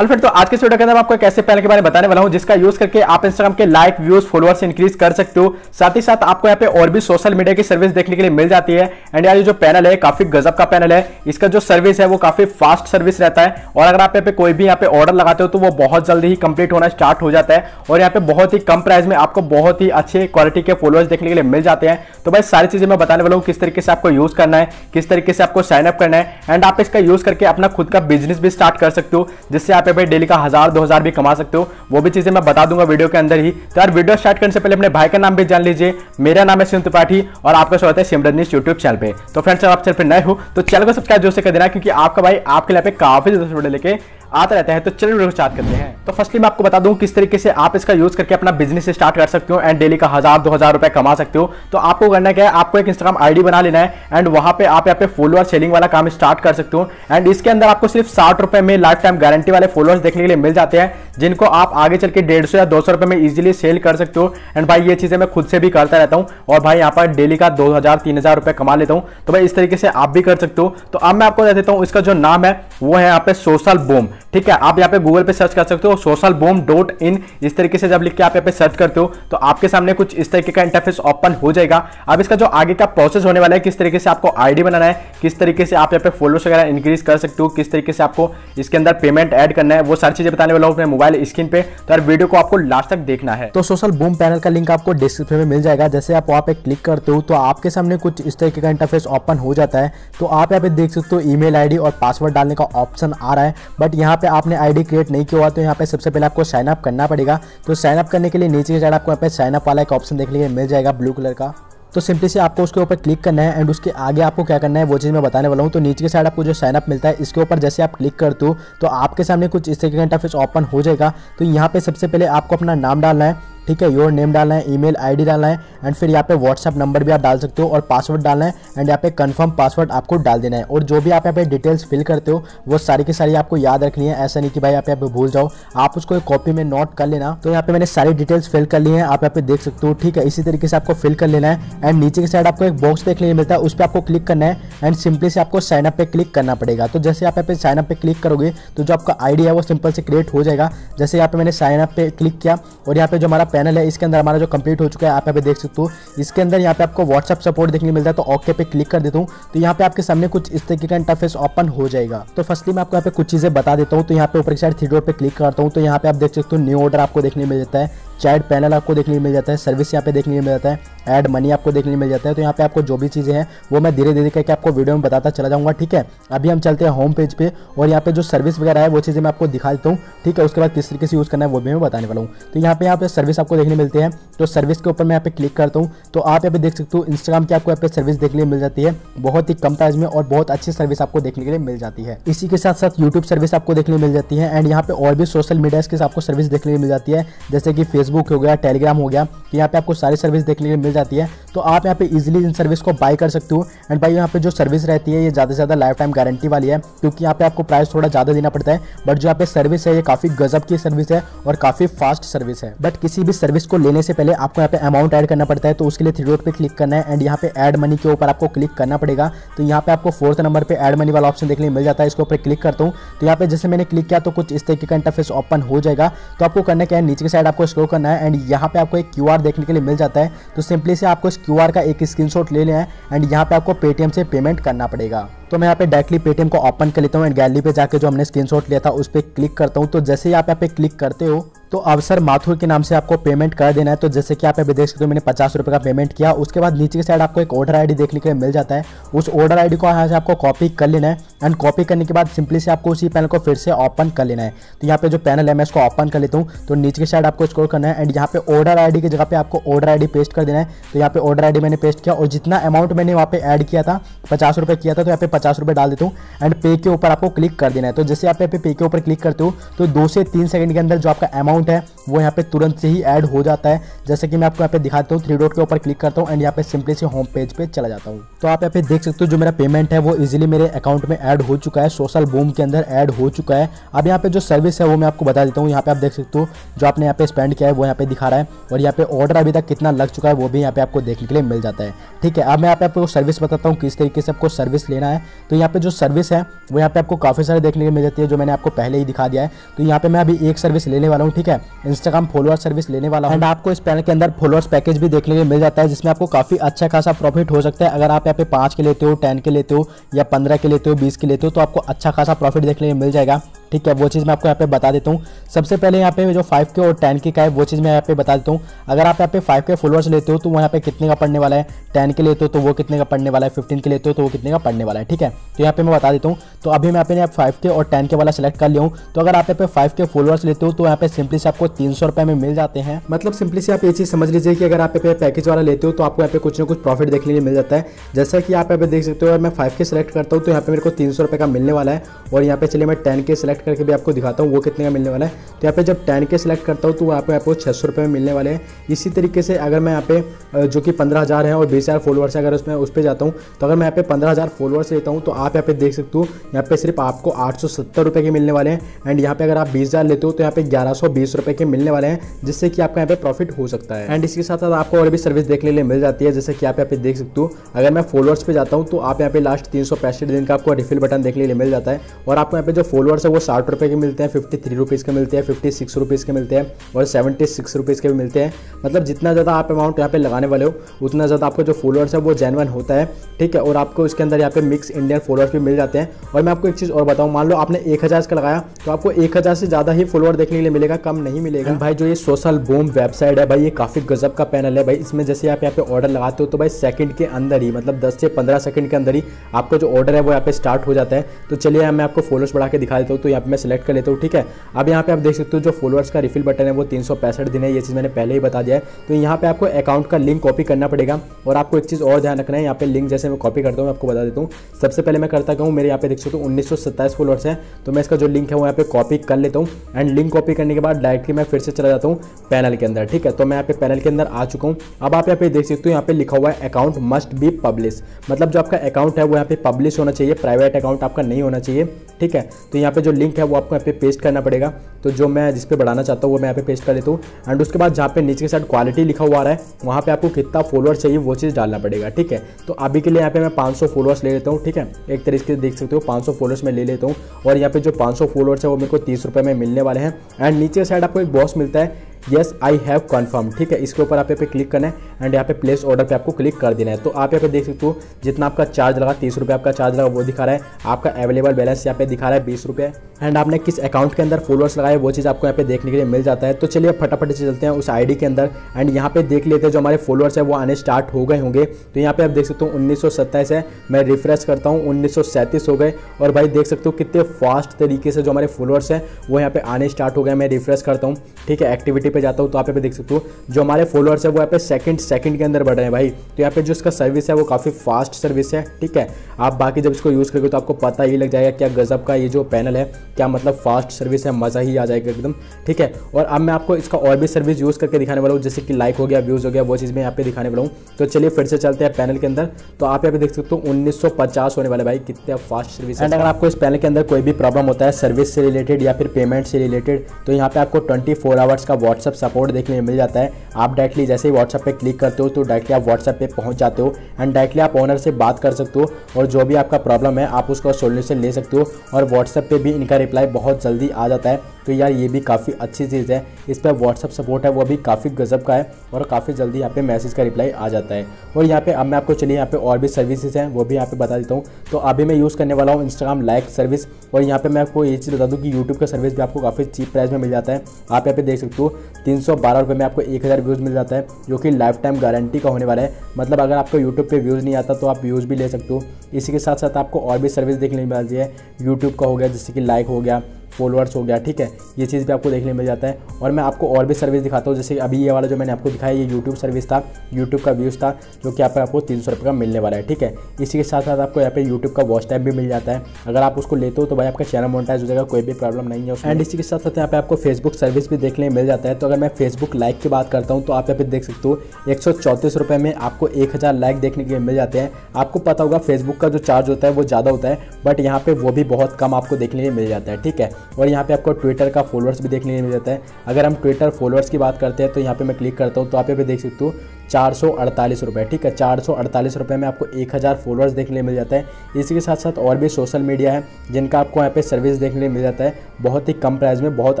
Hello friend तो आज के वीडियो के अंदर आपको एक ऐसे पैनल के बारे में बताने वाला हूँ जिसका यूज़ करके आप इंस्टाग्राम के लाइक व्यूज़ फॉलोअर्स इंक्रीज कर सकते हो। साथ ही साथ आपको यहाँ पे और भी सोशल मीडिया की सर्विस देखने के लिए मिल जाती है। एंड यार, ये जो पैनल है काफ़ी गजब का पैनल है। इसका जो सर्विस है, वो काफ़ी फास्ट सर्विस रहता है। और अगर आप यहाँ पे कोई भी यहाँ पे ऑर्डर लगाते हो तो वो बहुत जल्दी ही कंप्लीट होना स्टार्ट हो जाता है। और यहाँ पे बहुत ही कम प्राइस में आपको बहुत ही अच्छे क्वालिटी के फॉलोअर्स देखने के लिए मिल जाते हैं। तो भाई, सारी चीज़ें मैं बताने वाला हूँ किस तरीके से आपको यूज़ करना है, किस तरीके से आपको साइनअप करना है। एंड आप इसका यूज़ करके अपना खुद का बिज़नेस भी स्टार्ट कर सकते हो, जिससे आप पे डेली का हज़ार, दो हज़ार भी कमा सकते हो। वो भी चीज़ें मैं बता दूँगा वीडियो के अंदर ही। तो यार, वीडियो स्टार्ट करने से पहले अपने भाई का नाम भी जान लीजिए। मेरा नाम है सिंह त्रिपाठी और आपका स्वागत है सिमरनीश यूट्यूब चैनल पे। तो फ्रेंड्स आप चैनल पर नए हो तो चैनल को सब्सक्राइब जो से कर देना, क्योंकि आपका भाई आपके लिए काफ़ी ज़्यादा वीडियो लेके आता रहता है तो चलिए वीडियो स्टार्ट करते हैं। तो फर्स्टली मैं आपको बता दूँ किस तरीके से आप इसका यूज़ करके अपना बिज़नेस स्टार्ट कर सकते हो एंड डेली का हज़ार, दो हज़ार रुपए कमा सकते हो। तो आपको करना क्या है, आपको एक इंस्टाग्राम आईडी बना लेना है एंड वहाँ पे आप यहाँ पे फॉलोअर सेलिंग वाला काम स्टार्ट कर सकते हो। एंड इसके अंदर आपको सिर्फ़ साठ रुपए में लाइफ टाइम गारंटी वाले फॉलोअर्स देखने के लिए मिल जाते हैं, जिनको आप आगे चल के डेढ़ या दो सौ रुपए में इजिली सेल कर सकते हो। एंड भाई ये चीज़ें मैं खुद से भी करता रहता हूँ और भाई यहाँ पर डेली का दो हज़ार, तीन हज़ार रुपए कमा लेता हूँ। तो भाई इस तरीके से आप भी कर सकते हो। तो अब मैं आपको देता हूँ, इसका जो नाम है वो है यहाँ पे सोशल बूम ठीक है, आप यहाँ पे गूगल पे सर्च कर सकते हो सोशल बोम डॉट इन इस तरीके से जब लिख के आप यहाँ पे सर्च करते हो तो आपके सामने कुछ इस तरीके का इंटरफेस ओपन हो जाएगा। अब इसका जो आगे का प्रोसेस होने वाला है, किस तरीके से आपको आईडी बनाना है, किस तरीके से आप यहाँ पे फॉलोअर्स वगैरह इंक्रीज कर सकते हो, किस तरीके से आपको इसके अंदर पेमेंट ऐड करना है, वो सारी चीज़ें बताने वाला हूँ अपने मोबाइल स्क्रीन पे। तो यार वीडियो को आपको लास्ट तक देखना है। तो सोशल बूम पैनल का लिंक आपको डिस्क्रिप्शन में मिल जाएगा। जैसे आप वहाँ पे क्लिक करते हो तो आपके सामने कुछ इस तरीके का इंटरफेस ओपन हो जाता है। तो आप यहाँ पे देख सकते हो ईमेल आईडी और पासवर्ड डालने का ऑप्शन आ रहा है। बट यहाँ पे आपने आईडी क्रिएट नहीं किया हुआ तो यहाँ पे सबसे पहले आपको साइन अप करना पड़ेगा। तो साइन अप करने के लिए नीचे की साइड आपको यहाँ पे साइन अप वाला एक ऑप्शन देखने के लिए मिल जाएगा ब्लू कलर का। तो सिंपली से आपको उसके ऊपर क्लिक करना है एंड उसके आगे आपको क्या करना है, वो चीज़ मैं बताने वाला हूँ। तो नीचे के साइड आपको जो साइनअप मिलता है, इसके ऊपर जैसे आप क्लिक करते हो तो आपके सामने कुछ इस तरीके का इंटरफेस ओपन हो जाएगा। तो यहाँ पे सबसे पहले आपको अपना नाम डालना है। ठीक है योर नेम डालना है ईमेल आईडी डालना है एंड फिर यहाँ पे व्हाट्सअप नंबर भी आप डाल सकते हो और पासवर्ड डालना है एंड यहाँ पे कंफर्म पासवर्ड आपको डाल देना है। और जो भी आप यहाँ पे डिटेल्स फिल करते हो, वो सारी की सारी आपको याद रखनी है। ऐसा नहीं कि भाई आप यहाँ पे भूल जाओ। आप उसको एक कॉपी में नोट कर लेना। तो यहाँ पे मैंने सारी डिटेल्स फिल कर ली है, आप यहाँ पे देख सकते हो। ठीक है, इसी तरीके से आपको फिल कर लेना है एंड नीचे की साइड आपको एक बॉक्स देखने को मिलता है, उस पर आपको क्लिक करना है एंड सिंपली से आपको साइनअप पे क्लिक करना पड़ेगा। तो जैसे आप यहाँ पे साइनअप पे क्लिक करोगे तो जो आपका आईडी है, वो सिंपल से क्रिएट हो जाएगा। जैसे यहाँ पे मैंने साइनअप पे क्लिक किया, और यहाँ पे जो हमारा पैनल है, इसके अंदर हमारा जो कंप्लीट हो चुका है, आप यहाँ पे देख सकते हो। इसके अंदर यहाँ पे आपको व्हाट्सअप सपोर्ट देखने मिलता है तो ओके पे क्लिक कर देता हूँ। तो यहाँ पे आपके सामने कुछ इस तरीके का इंटरफेस ओपन हो जाएगा। तो फर्स्टली मैं आपको यहाँ पे कुछ चीज़ें बता देता हूँ। तो यहाँ पे ऊपर की साइड थ्री डॉट पे क्लिक करता हूँ। तो यहाँ पे आप देख सकते हो न्यू ऑर्डर आपको देखने मिल जाता है। चैट पैनल आपको देखने को मिल जाता है, सर्विस यहाँ पे देखने को मिल जाता है, ऐड मनी आपको देखने को मिल जाता है। तो यहाँ पे आपको जो भी चीज़ें हैं, वो मैं धीरे धीरे करके आपको वीडियो में बताता चला जाऊँगा, ठीक है? अभी हम चलते हैं होम पेज पे और यहाँ पे जो सर्विस वगैरह है, वो चीज़ें मैं आपको दिखा देता हूँ, ठीक है? उसके बाद किस तरीके से यूज़ करना है, वो भी मैं बताने वाला हूँ। तो यहाँ पे यहाँ पे सर्विस आपको देखने मिलते हैं। तो सर्विस के ऊपर मैं यहाँ पे क्लिक करता हूँ। तो आप यहाँ पे देख सकते हो इंस्टाग्राम की आपको यहाँ पे सर्विस देखने मिल जाती है। बहुत ही कम प्राइस में और बहुत अच्छी सर्विस आपको देखने के लिए मिल जाती है। इसी के साथ साथ यूट्यूब सर्विस आपको देखने मिल जाती है। एंड यहाँ पे और भी सोशल मीडिया के आपको सर्विस देखने को मिल जाती है। जैसे कि फेसबुक हो गया टेलीग्राम हो गया कि यहाँ पे आपको सारी सर्विस देखने के लिए मिल जाती है। तो आप यहाँ पे इजीली इन सर्विस को बाय कर सकते हो। एंड भाई, यहाँ पे जो सर्विस रहती है, ये ज़्यादा से ज़्यादा लाइफ टाइम गारंटी वाली है, क्योंकि यहाँ पे आपको प्राइस थोड़ा ज़्यादा देना पड़ता है। बट जो यहाँ पे सर्विस है, ये काफ़ी गजब की सर्विस है और काफ़ी फास्ट सर्विस है। बट किसी भी सर्विस को लेने से पहले आपको यहाँ पे अमाउंट ऐड करना पड़ता है तो उसके लिए थ्री डॉट पे क्लिक करना है। एंड यहाँ पे एड मनी के ऊपर आपको क्लिक करना पड़ेगा। तो यहाँ पे आपको फोर्थ नंबर पे एड मनी वाला ऑप्शन देखने मिल जाता है। इसके ऊपर क्लिक करता हूँ। तो यहाँ पे जैसे मैंने क्लिक किया तो कुछ इस तरीके का इंटरफेस ओपन हो जाएगा। तो आपको करना क्या है, नीचे की साइड आपको स्क्रोल करना है। एंड यहाँ पे आपको एक क्यूआर देखने के लिए मिल जाता है। तो सिंपली से आपको QR का एक स्क्रीनशॉट ले लें एंड यहाँ पे आपको पेटीएम से पेमेंट करना पड़ेगा। तो मैं यहाँ पे डायरेक्टली पेटीएम को ओपन कर लेता हूँ एंड गैलरी पे जाके जो हमने स्क्रीनशॉट लिया था उस पर क्लिक करता हूँ। तो जैसे ही आप यहाँ पे क्लिक करते हो तो अवसर माथुर के नाम से आपको पेमेंट कर देना है। तो जैसे कि आप अभी देख सकते हो, मैंने पचास रुपये का पेमेंट किया। उसके बाद नीचे की साइड आपको एक ऑर्डर आईडी देखने के लिए मिल जाता है। उस ऑर्डर आईडी को यहाँ से आपको कॉपी कर लेना है। एंड कॉपी करने के बाद सिंपली से आपको उसी पैनल को फिर से ओपन कर लेना है। तो यहाँ पे जो पैनल है, मैं इसको ओपन कर लेता हूँ। तो नीचे की साइड आपको स्कोर करना है। एंड यहाँ पे ऑर्डर आईडी की जगह पे आपको ऑर्डर आईडी पेस्ट कर देना है। तो यहाँ पे ऑर्डर आईडी मैंने पेस्ट किया। और जितना अमाउंट मैंने वहाँ पे ऐड किया था, पचास रुपये किया था तो यहाँ पे पचास रुपये डाल देता हूँ। एंड पे के ऊपर आपको क्लिक कर देना है। तो जैसे आप पे पे के ऊपर क्लिक करते हो तो दो से तीन सेकंड के अंदर जो आपका अमाउंट अकाउंट है वो यहाँ पे तुरंत से ही ऐड हो जाता है जैसे कि मैं आपको यहाँ पे दिखाता हूँ थ्री डॉट के ऊपर क्लिक करता हूँ एंड यहाँ पे सिंपली से होम पेज पे चला जाता हूँ तो आप यहाँ पे देख सकते हो जो मेरा पेमेंट है वो इजिली मेरे अकाउंट में ऐड हो चुका है सोशल बूम के अंदर ऐड हो चुका है अब यहाँ पे जो सर्विस है वो मैं आपको बता देता हूँ यहाँ पे आप देख सकते हो जो आपने यहाँ पे स्पेंड किया है वो यहाँ पे दिखा रहा है और यहाँ पे ऑर्डर अभी तक कितना लग चुका है वो भी यहाँ पे आपको देखने के लिए मिल जाता है ठीक है अब मैं यहाँ पे आपको सर्विस बताता हूँ किस तरीके से आपको सर्विस लेना है तो यहाँ पे जो सर्विस है वो यहाँ पे आपको काफ़ी सारे देखने के लिए मिल जाती है जो मैंने आपको पहले ही दिखा दिया है तो यहाँ पे मैं अभी एक सर्विस लेने वाला हूँ ठीक है इंस्टाग्राम फॉलोअर सर्विस लेने वाला एंड आपको इस पैनल के अंदर फॉलोअर्स पैकेज भी देखने को मिल जाता है, जिसमें आपको काफ़ी अच्छा खासा प्रॉफिट हो सकता है। अगर आप यहाँ पे पाँच के लेते हो टेन के लेते हो, या पंद्रह के लेते हो, बीस के लेते हो तो आपको अच्छा खासा प्रॉफिट देखने को मिल जाएगा। ठीक है वो चीज़ मैं आपको यहाँ पे बता देता हूँ सबसे पहले यहाँ पे जो फाइव के और टेन के का है वो चीज़ मैं यहाँ पे बता देता हूँ अगर आप यहाँ पे फाइव के फॉलोअर्स लेते हो तो वो यहाँ पे कितने का पड़ने वाला है टेन के लेते हो तो वो कितने का पड़ने वाला है फिफ्टीन के लेते हो तो वो कितने का पड़ने वाला है ठीक है तो यहाँ पे मैं बता देता हूँ तो अभी मैं अपने फाइव के और टेन के वाला सेलेक्ट कर लिया हूँ तो अगर आप यहाँ पे फाइव के फॉलोअर्स लेते हो तो यहाँ पे सिंपली से आपको तीन सौ में मिल जाते हैं मतलब सिंपली से आप ये चीज़ समझ लीजिए कि अगर आप यहाँ पैकेज वाला लेते हो तो आपको यहाँ पे कुछ ना कुछ प्रॉफिट देखने लिए मिल जाता है जैसा कि आप यहाँ पे देख सकते हो मैं फाइव के सेलेक्ट करता हूँ तो यहाँ पे मेरे को तीन सौ का मिलने वाला है और यहाँ पे चलिए मैं टेन के सेलेक्ट करके भी आपको दिखाता हूँ वो कितने का मिलने वाला है तो यहाँ पे जब टेन के सिलेक्ट करता हूँ तो वहाँ पे आपको छः सौ रुपये में मिलने वाले हैं इसी तरीके से अगर मैं यहाँ पे जो कि पंद्रह हज़ार है और बीस हज़ार फॉलोअर्स है अगर उसमें उस पर जाता हूँ तो अगर मैं यहाँ पे पंद्रह हज़ार फॉलोअर्स लेता हूँ तो आप यहाँ पे देख सकते हो यहाँ पे सिर्फ़ आपको आठ सौ सत्तर के मिलने वाले हैं एंड यहाँ पे अगर आप बीस हज़ार लेते हो तो यहाँ पे ग्यारह सौ बीस के मिलने वाले हैं जिससे कि आपका यहाँ पे प्रॉफिट हो सकता है एंड इसके साथ साथ आपको और भी सर्विस देखने लिए मिल जाती है जैसे कि आप यहाँ पे देख सकते हो अगर मैं फॉलोअर्स पे जाता हूँ तो आप यहाँ पे लास्ट तीन सौ पैंसठ दिन का आपको रिफिल बटन देखने लिए मिल जाता है और आपको यहाँ पे जो फॉलोअर्स है वो साठ रुपये के मिलते हैं फिफ्टी थ्री रुपीज़ के मिलते हैं फिफ्टी सिक्स रुपीज़ के मिलते हैं और सेवेंटी सिक्स रुपीज़ के भी मिलते हैं। मतलब जितना ज़्यादा आप अमाउंट यहाँ पे लगाने वाले हो, उतना ज़्यादा आपका जो फॉलोअर्स है वो जेनवन होता है, ठीक है? और आपको इसके अंदर यहाँ पे मिक्स इंडियन फॉलोअर्स भी मिल जाते हैं। और मैं आपको एक चीज़ और बताऊँ, मान लो आपने एक हज़ार का लगाया तो आपको एक हज़ार से ज़्यादा ही फॉलोअर देखने के लिए मिलेगा, कम नहीं मिलेगा। भाई, जो ये सोशल बूम वेबसाइट है, भाई, ये काफ़ी गजब का पैनल है। भाई, इसमें जैसे आप यहाँ पे ऑर्डर लगाते हो तो भाई सेकंड के अंदर ही मतलब 10 से 15 सेकंड के अंदर ही आपका जो ऑर्डर है, वो यहाँ पे स्टार्ट हो जाता है। तो चलिए मैं आपको फॉलोअर्स बढ़ा के दिखा देता हूँ। तो यहाँ पे मैं सेलेक्ट कर लेता हूँ ठीक है अब यहाँ पे आप देख सकते हो जो फॉलोअर्स का रिफिल बटन है वो तीन सौ पैंसठ दिन है ये चीज़ मैंने पहले ही बता दिया है तो यहाँ पे आपको अकाउंट का लिंक कॉपी करना पड़ेगा और आपको एक चीज़ और ध्यान रखना है यहाँ पे लिंक जैसे मैं कॉपी करता हूँ आपको बता देता हूँ सबसे पहले मैं करता हूँ मेरे यहाँ पे देख सकते हो उन्नीस फॉलोअर्स है तो मैं इसका जो लिंक है वो यहाँ पे कॉपी कर लेता हूँ एंड लिंक कॉपी करने के बाद डायरेक्टली मैं फिर से चला जाता हूँ पैनल के अंदर ठीक है तो मैं यहाँ पे पैनल के अंदर आ चुका हूँ अब आप यहाँ पे देख सकते हो यहाँ पे लिखा हुआ है अकाउंट मस्ट बी पब्लिश मतलब जो आपका अकाउंट है वो यहाँ पे पब्लिश होना चाहिए प्राइवेट अकाउंट आपका नहीं होना चाहिए ठीक है तो यहाँ पे जो लिंक है, वो आपको यहाँ पे पेस्ट करना पड़ेगा। तो जो मैं जिस पे बढ़ाना चाहता हूँ, वो मैं यहाँ पे पेस्ट कर लेता हूँ। एंड उसके बाद जहाँ पे नीचे के साइड क्वालिटी लिखा हुआ आ रहा है, वहाँ पे आपको कितना फॉलोअर चाहिए, वो चीज़ डालना पड़ेगा, ठीक है? तो अभी के लिए यहाँ पे मैं 500 फॉलोअर्स ले लेता हूँ, ठीक है? एक तरीके से देख सकते हो 500 फॉलोअर्स मैं ले लेता हूँ। और यहाँ पे जो 500 फॉलोअर्स है, वो मेरे को तीस में मिलने वाले हैं। एंड नीचे साइड आपको एक बॉस मिलता है यस आई हैव कन्फर्म ठीक है, इसके ऊपर आप यहाँ पे क्लिक करना है एंड यहाँ पे प्लेस ऑर्डर पे आपको क्लिक कर देना है। तो आप यहाँ पे देख सकते हो, जितना आपका चार्ज लगा, तीस रुपये आपका चार्ज लगा, वो दिखा रहा है। आपका अवेलेबल बैलेंस यहाँ पे दिखा रहा है बीस रुपये एंड आपने किस अकाउंट के अंदर फॉलोअर्स लगाए, वो चीज़ आपको यहाँ पे देखने के लिए मिल जाता है। तो चलिए, फटाफट से चलते हैं उस आईडी के अंदर। एंड यहाँ पे देख लेते हैं, जो हमारे फॉलोअर्स है, वो आने स्टार्ट हो गए होंगे। तो यहाँ पे आप देख सकते हो, उन्नीस सौ सत्ताईस है। मैं रिफ्रेश करता हूँ, उन्नीस सौ सैंतीस हो गए। और भाई देख सकते हो, कितने फास्ट तरीके से जो हमारे फॉलोअर्स हैं, वो यहाँ पे आने स्टार्ट हो गए। मैं रिफ्रेश करता हूँ। ठीक है एक्टिविटी पे जाता हूँ तो आप यहाँ पे देख सकते हो। जो हमारे फॉलोअर्स है वो यहाँ पे सेकंड सेकंड के अंदर बढ़ रहे हैं भाई। तो यहाँ पे जो इसका सर्विस है वो काफ़ी फास्ट सर्विस है ठीक है? आप बाकी जब इसको यूज़ करोगे तो आपको पता ही लग जाएगा क्या गजब का ये जो पैनल है क्या मतलब फास्ट सर्विस है मज़ा ही आ जाएगा एकदम ठीक है? और अब मैं आपको इसका और भी सर्विस यूज़ करके दिखाने वाला हूँ जैसे कि लाइक हो गया व्यूज़ हो गया वो चीज़ मैं यहाँ पे दिखाने वाला हूँ। तो चलिए फिर से चलते हैं पैनल के अंदर। तो आप यहाँ पे देख सकते हो उन्नीस सौ पचास होने वाले भाई कितने फास्ट सर्विस एंड अगर आपको इस पैनल के अंदर कोई भी प्रॉब्लम होता है सर्विस से रिलेटेड या फिर पेमेंट से रिलेटेड तो यहाँ पे आपको ट्वेंटी आवर्स का व्हाट्सअप सपोर्ट देखने में मिल जाता है। आप डायरेक्टली जैसे ही व्हाट्सअप पे क्लिक करते हो तो डायरेक्टली आप व्हाट्सअप पे पहुँच जाते हो। एंड डायरेक्टली आप ओनर से बात कर सकते हो और जो भी आपका प्रॉब्लम है, आप उसका सोल्यूशन ले सकते हो। और व्हाट्सअप पर भी इनका रिप्लाई बहुत जल्दी आ जाता है। तो यार ये भी काफ़ी अच्छी चीज़ है। इस पर व्हाट्सअप सपोर्ट है, वो भी काफ़ी गजब का है और काफ़ी जल्दी यहाँ पे मैसेज का रिप्लाई आ जाता है। और यहाँ पे अब मैं आपको चलिए, यहाँ पे और भी सर्विसेज़ हैं, वो भी यहाँ पे बता देता हूँ। तो अभी मैं यूज़ करने वाला हूँ इंस्टाग्राम लाइक सर्विस और यहाँ पे मैं आपको ये चीज़ बता दूँ कि यूट्यूब का सर्विस भी आपको काफ़ी चीप प्राइस में मिल जाता है। आप यहाँ पे देख सकते हो, तीन सौ में आपको एक हज़ार व्यूज़ मिल जाता है, जो कि लाइफ टाइम गारंटी का होने वाला है। मतलब अगर आपको यूट्यूब पर व्यूज़ नहीं आता तो आप व्यूज़ भी ले सकते हो। इसी के साथ साथ आपको और भी सर्विस देखने मिल जाती है। यूट्यूब का हो गया, जैसे कि लाइक हो गया फॉलोअर्स हो गया, ठीक है? ये चीज़ भी आपको देखने मिल जाता है। और मैं आपको और भी सर्विस दिखाता हूँ, जैसे अभी ये वाला जो मैंने आपको दिखाया, ये यूट्यूब सर्विस था यूट्यूब का व्यूज़ था, जो कि यहाँ पर आपको तीन सौ का मिलने वाला है, ठीक है? इसी के साथ साथ आपको यहाँ पे यूट्यूब का वॉच टाइम भी मिल जाता है। अगर आप उसको लेते हो तो भाई आपका चैनल मोनिटाइज हो जाएगा, कोई भी प्रॉब्लम नहीं है एंड इसी के साथ साथ यहाँ पे आपको फेसबुक सर्विस भी देखने मिल जाता है। तो अगर मैं फेसबुक लाइक की बात करता हूँ तो आप यहाँ पे देख सकते हो, एक सौ में आपको एक हज़ार लाइक देखने के लिए मिल जाते हैं। आपको पता होगा फेसबुक का जो चार्ज होता है, वो ज़्यादा होता है बट यहाँ पर वो भी बहुत कम आपको देखने के लिए मिल जाता है, ठीक है? और यहाँ पे आपको ट्विटर का फॉलोअर्स भी देखने मिल जाता है। अगर हम ट्विटर फॉलोअर्स की बात करते हैं तो यहाँ पे मैं क्लिक करता हूँ तो आप यहाँ पे देख सकते हो चार सौ अड़तालीस रुपये ठीक है चार सौ अड़तालीस रुपये में आपको एक हज़ार फॉलोअर्स देखने मिल जाता है। इसी के साथ साथ और भी सोशल मीडिया है जिनका आपको यहाँ पे सर्विस देखने मिल जाता है। बहुत ही कम प्राइस में बहुत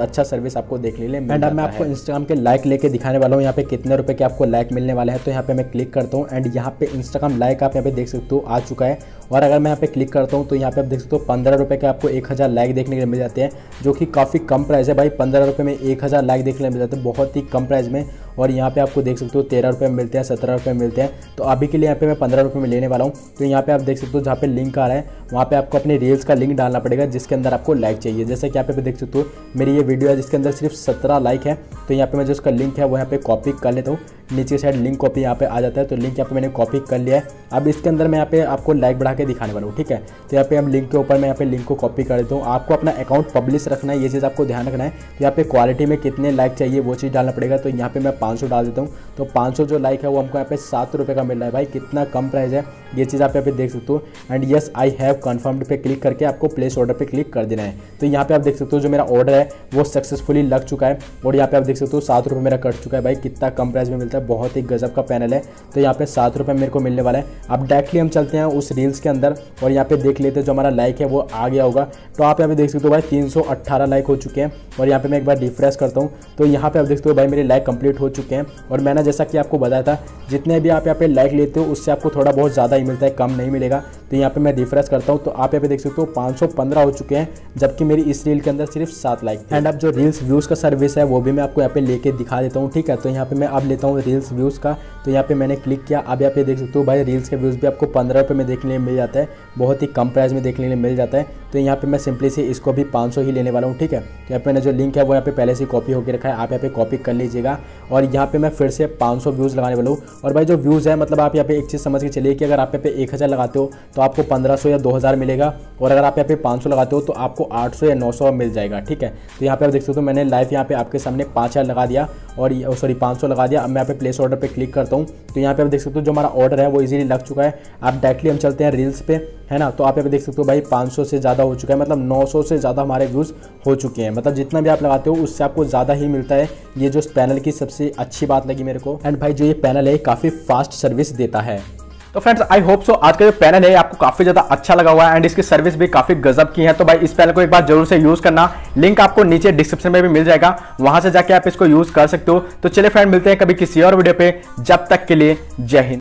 अच्छा सर्विस आपको देखने लिए एंड मैं आपको इंस्टाग्राम के लाइक लेके दिखाने वाला हूँ। यहाँ पे कितने रुपये के आपको लाइक मिलने वाले हैं तो यहाँ पे मैं क्लिक करता हूँ। एंड यहाँ पे इंस्टाग्राम लाइक आप यहाँ पे देख सकते हो आ चुका है। और अगर मैं यहाँ पे क्लिक करता हूँ तो यहाँ पे आप देख सकते हो पंद्रह रुपये के आपको एक हज़ार लाइक देखने के लिए मिल जाते हैं जो कि काफ़ी कम प्राइस है भाई। पंद्रह रुपये में एक हज़ार लाइक देखने मिल जाते हैं बहुत ही कम प्राइस में। और यहाँ पे आपको देख सकते हो तेरह रुपये मिलते हैं सत्रह रुपये मिलते हैं तो अभी के लिए यहाँ पे मैं पंद्रह रुपये में लेने वाला हूँ तो यहाँ पे आप देख सकते हो जहाँ पे लिंक आ रहा है वहाँ पे आपको अपने रील्स का लिंक डालना पड़ेगा जिसके अंदर आपको लाइक चाहिए जैसे कि यहाँ पे देख सकते हो मेरी ये वीडियो है जिसके अंदर सिर्फ़ सत्रह लाइक है तो यहाँ पे मैं जो उसका लिंक है वो यहाँ पे कॉपी कर लेता हूँ नीचे साइड लिंक कॉपी यहाँ पे आ जाता है तो लिंक यहाँ पे मैंने कॉपी कर लिया है अब इसके अंदर मैं यहाँ पे आपको लाइक बढ़ा के दिखाने वाला हूँ ठीक है तो यहाँ पे हम लिंक के ऊपर मैं यहाँ पे लिंक को कॉपी कर देता हूँ आपको अपना अकाउंट पब्लिश रखना है ये चीज़ आपको ध्यान रखना है तो यहाँ पे क्वालिटी में कितने लाइक चाहिए वो चीज़ डालना पड़ेगा तो यहाँ पे मैं पाँच डाल देता हूँ तो पाँच जो लाइक है, वो हमको यहाँ पे सात रुपये का मिल रहा है भाई, कितना कम प्राइस है। ये चीज़ आप यहाँ पे देख सकते हो। And yes I have confirmed पे क्लिक करके आपको प्लेस ऑर्डर पे क्लिक कर देना है। तो यहाँ पे आप देख सकते हो, जो मेरा ऑर्डर है, वो सक्सेसफुली लग चुका है। और यहाँ पे आप देख सकते हो, सात रुपये मेरा कट चुका है भाई। कितना कम प्राइस में मिलता है, बहुत ही गजब का पैनल है। तो यहाँ पे सात रुपये मेरे को मिलने वाला है। अब डायरेक्टली हम चलते हैं उस रील्स के अंदर और यहाँ पे देख लेते हैं, जो हमारा लाइक है, वो आ गया होगा। तो आप यहाँ पे देख सकते हो भाई, तीन लाइक हो चुके हैं। और यहाँ पे मैं एक बार रिफ्रेश करता हूँ। तो यहाँ पे आप देखते हो भाई, मेरे लाइक कंप्लीट हो चुके हैं। और मैंने जैसा कि आपको बताया था जितने भी आप यहाँ पे लाइक लेते हो उससे आपको थोड़ा बहुत ज़्यादा ही मिलता है कम नहीं मिलेगा तो यहाँ पे मैं रिफ्रेश करता हूँ तो आप यहाँ पे देख सकते हो 515 हो चुके हैं जबकि मेरी इस रील के अंदर सिर्फ़ सात लाइक एंड अब जो रील्स व्यूज़ का सर्विस है वो भी मैं आपको यहाँ पे लेके दिखा देता हूँ ठीक है तो यहाँ पे मैं अब लेता हूँ रील्स व्यूज़ का तो यहाँ पे मैंने क्लिक किया अब यहाँ पे देख सकते हो भाई रील्स के व्यूज़ भी आपको पंद्रह रुपये में देखने मिल जाता है बहुत ही कम प्राइस में देखने मिल जाता है तो यहाँ पे मैं सिंपली से इसको भी पाँच ही लेने वाला हूँ ठीक है तो यहाँ पे जो लिंक है वो यहाँ पे पहले से कॉपी होकर रखा है आप यहाँ पे कॉपी कर लीजिएगा और यहाँ पे मैं फिर से 500 व्यूज़ लगाने वाला हूँ। और भाई जो व्यूज़ है मतलब आप यहाँ पे एक चीज़ समझ के चलिए कि अगर आप यहाँ पे एक हज़ार लगाते हो तो आपको पंद्रह सौ या दो हज़ार मिलेगा। और अगर आप यहाँ पे पाँच लगाते हो तो आपको आठ सौ या नौ सौ मिल जाएगा, ठीक है? तो यहाँ पे आप देख सकते हो, मैंने लाइव यहाँ पे आपके सामने पाँच लगा दिया और सॉरी पाँच लगा दिया। अब मैं यहाँ पे प्लेस ऑर्डर पे क्लिक करता हूँ। तो यहाँ पे आप देख सकते हो, जो हमारा ऑर्डर है, वो इजीली लग चुका है। आप डायरेक्टली हम चलते हैं रील्स पे, है ना? तो आप यहाँ पे देख सकते हो, भाई 500 से ज़्यादा हो चुका है। मतलब 900 से ज़्यादा हमारे व्यूज़ हो चुके हैं। मतलब जितना भी आप लगाते हो, उससे आपको ज़्यादा ही मिलता है। ये जो पैनल की सबसे अच्छी बात लगी मेरे को। एंड भाई, जो ये पैनल है, काफ़ी फास्ट सर्विस देता है। तो फ्रेंड्स आई होप सो आज का जो पैनल है, आपको काफ़ी ज़्यादा अच्छा लगा हुआ है एंड इसकी सर्विस भी काफ़ी गजब की है। तो भाई, इस पैनल को एक बार ज़रूर से यूज़ करना। लिंक आपको नीचे डिस्क्रिप्शन में भी मिल जाएगा। वहाँ से जाके आप इसको यूज़ कर सकते हो। तो चलिए फ्रेंड मिलते हैं कभी किसी और वीडियो पे। जब तक के लिए, जय हिंद।